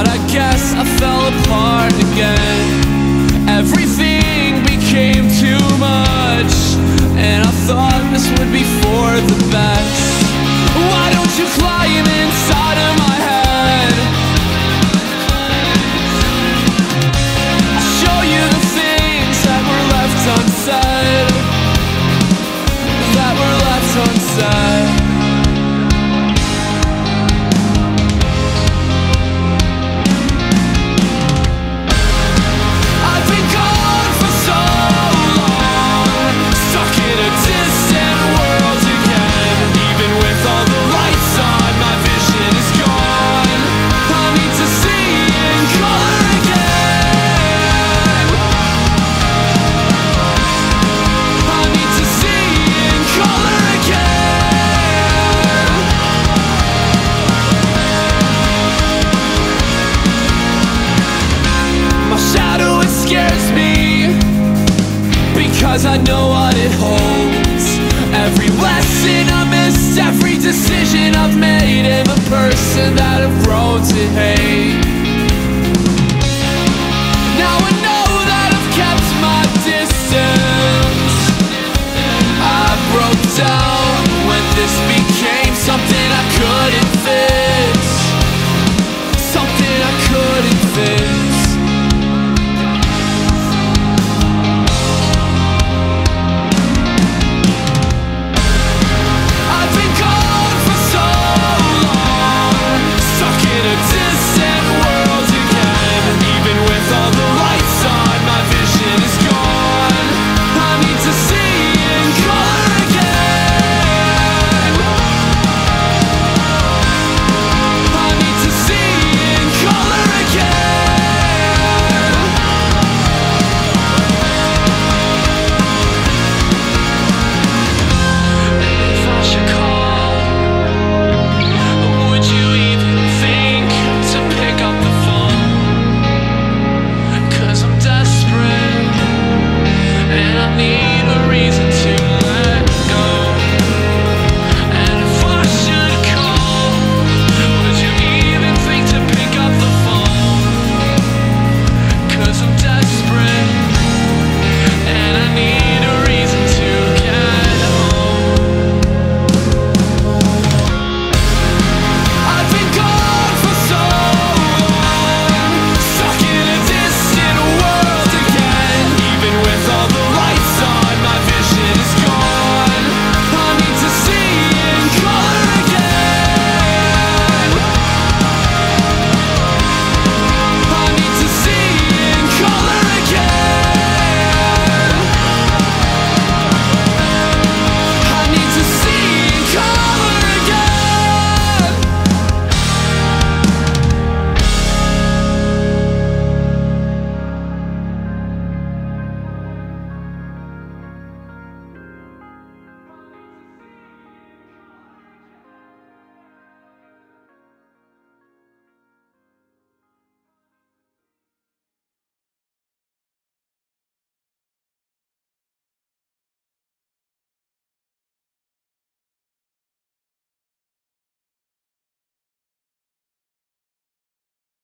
But I guess I fell apart again Everything became too much And I thought this would be for the best Why don't you climb inside of me? Because I know what it holds. Every lesson I missed, every decision I've made Am a person that I've grown to hate. Now I know that I've kept my distance. I broke down when this became something I couldn't fix